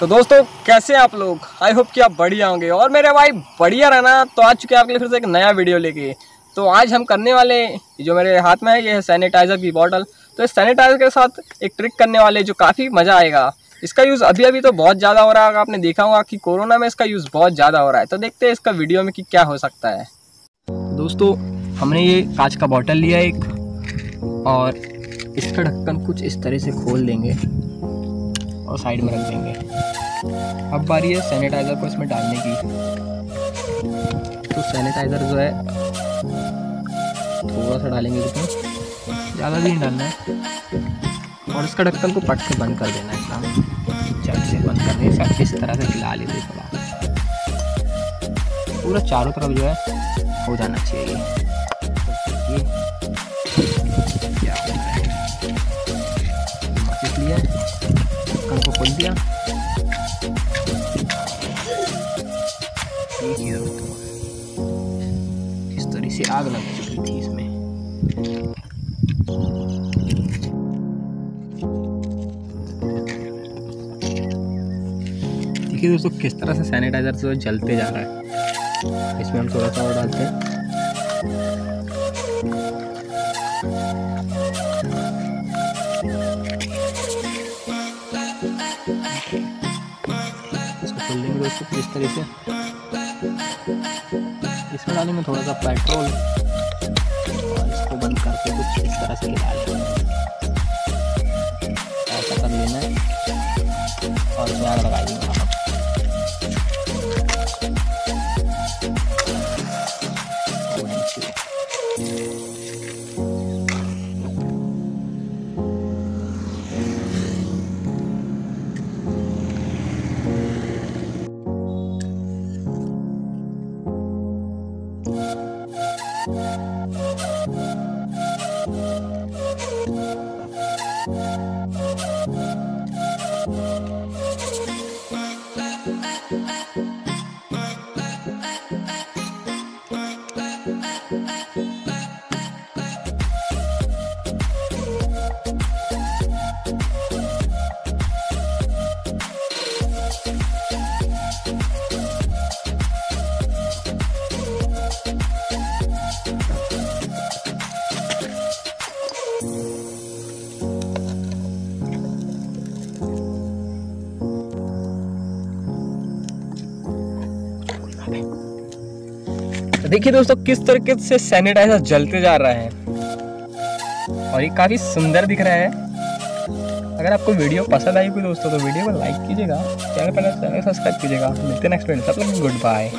तो दोस्तों, कैसे आप लोग? आई होप कि आप बढ़िया होंगे। और मेरे भाई, बढ़िया रहना। तो आज चुके हैं आपके लिए फिर से एक नया वीडियो लेके। तो आज हम करने वाले जो मेरे हाथ में है, ये है सैनिटाइज़र की बॉटल तो इस सैनिटाइज़र के साथ एक ट्रिक करने वाले, जो काफ़ी मज़ा आएगा। इसका यूज़ अभी अभी तो बहुत ज़्यादा हो रहा है। आपने देखा होगा कि कोरोना में इसका यूज़ बहुत ज़्यादा हो रहा है। तो देखते हैं इसका वीडियो में कि क्या हो सकता है। दोस्तों, हमने ये कांच का बॉटल लिया एक, और इसका ढक्कन कुछ इस तरह से खोल देंगे। और साइड में रख देंगे। अब बारी है सैनिटाइज़र को इसमें डालने की। तो सैनिटाइज़र जो है थोड़ा सा डालेंगे इसमें। ज़्यादा भी नहीं डालना है। और इसका ढक्कन को पट से बंद कर देना है एकदम चट से बंद करने से इस तरह से हिला लेते थोड़ा पूरा चारों तरफ़ जो है, हो जाना चाहिए। दिया इस तरह से आग लग चुकी थी इसमें। देखिए दोस्तों, किस तरह से सैनिटाइजर से जलते जा रहा है। इसमें हम थोड़ा सा और डालते हैं। इसको इस तरह से? इसमें डालेंगे थोड़ा सा पेट्रोल और इसको बंद करके कुछ इस तरह से हिला ऐसा कर लेना है। और ध्यान आग लगा तो देखिए दोस्तों, किस तरीके से सैनिटाइजर जलते जा रहा है। और ये काफ़ी सुंदर दिख रहा है। अगर आपको वीडियो पसंद आई होगी दोस्तों तो वीडियो को लाइक कीजिएगा, चैनल पर चैनल सब्सक्राइब कीजिएगा। मिलते हैं नेक्स्ट वीडियो सब लोग गुड बाय